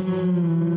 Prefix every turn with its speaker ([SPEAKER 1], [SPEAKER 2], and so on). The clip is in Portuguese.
[SPEAKER 1] Música